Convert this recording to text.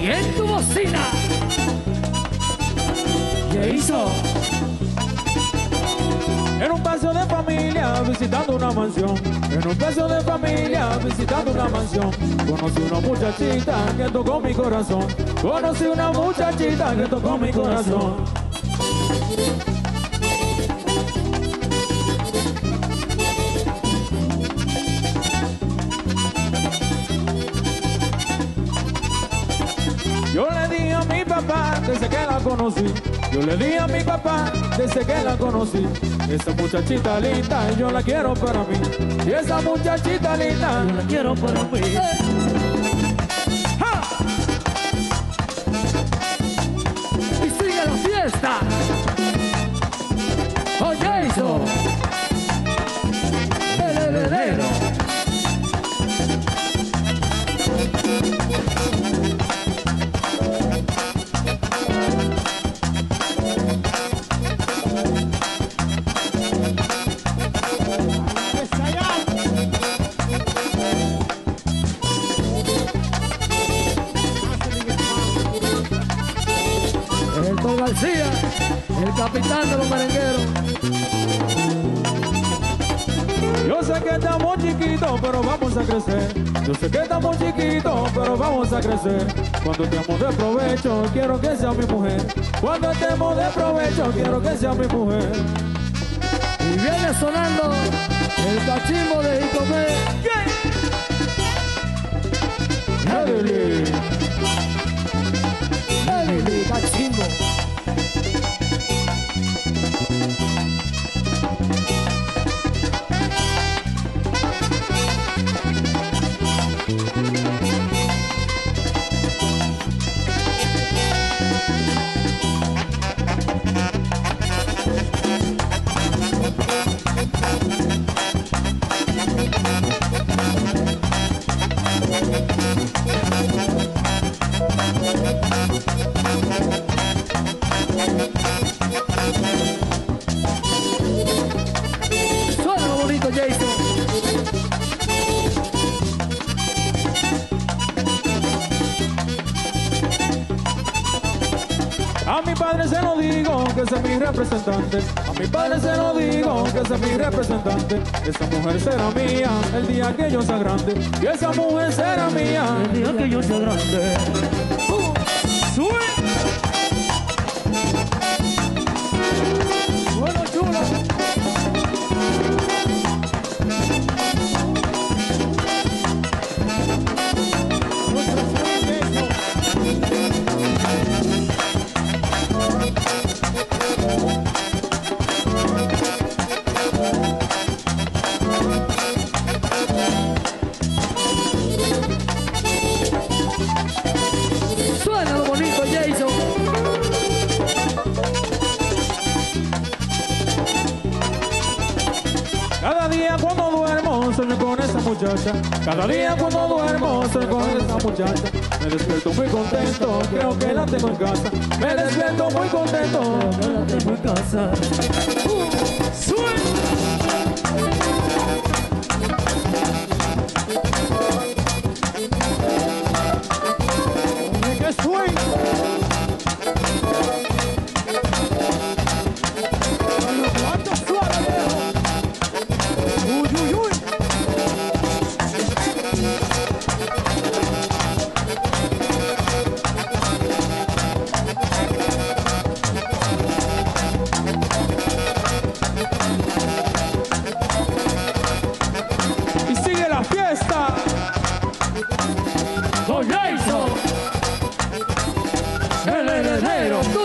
Y en tu bocina. ¿Qué hizo? En un paseo de familia visitando una mansión. En un paseo de familia visitando una mansión. Conocí una muchachita que tocó mi corazón. Conocí una muchachita que tocó mi corazón. Yo le di a mi papá desde que la conocí. Yo le di a mi papá desde que la conocí. Esa muchachita linda, yo la quiero para mí. Y esa muchachita linda, Yo la quiero para mí. García, el capitán de los merengueros. yo sé que estamos chiquitos, pero vamos a crecer. Yo sé que estamos chiquitos, pero vamos a crecer. Cuando estemos de provecho, quiero que sea mi mujer. Cuando estemos de provecho, quiero que sea mi mujer. Y viene sonando el cachimbo de Jicomé. Heavily. Padre se lo digo, que sea mi representante. A mi padre se lo digo, que sea mi representante. Esa mujer será mía el día que yo sea grande. Y esa mujer será mía. El día que yo sea grande. Bueno, con esa muchacha. Cada día cuando duermo sueño con esa muchacha. Me despierto muy contento, creo que la tengo en casa. Me despierto muy contento. No la tengo en casa. ¡Qué Con Jason. El heredero.